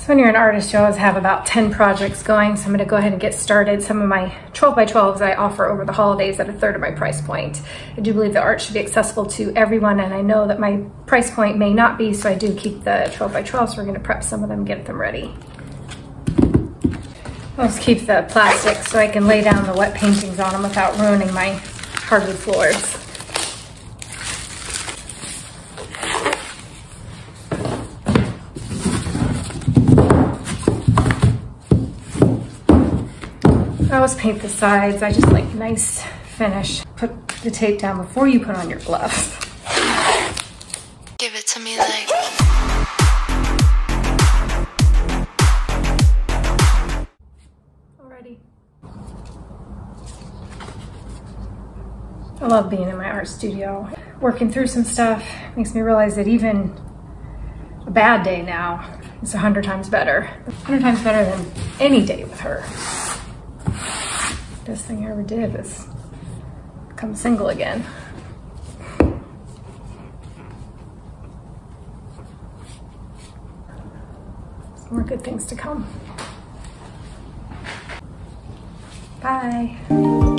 So when you're an artist, you always have about 10 projects going. So I'm gonna go ahead and get started. Some of my 12 by 12s I offer over the holidays at a third of my price point. I do believe the art should be accessible to everyone and I know that my price point may not be, so I do keep the 12 by 12. So we're gonna prep some of them, get them ready. I'll just keep the plastic so I can lay down the wet paintings on them without ruining my hardwood floors. I always paint the sides. I just like nice finish. Put the tape down before you put on your gloves. Give it to me like. Already. I love being in my art studio. Working through some stuff makes me realize that even a bad day now is a hundred times better. A hundred times better than any day with her best thing I ever did was become single again. More good things to come. Bye.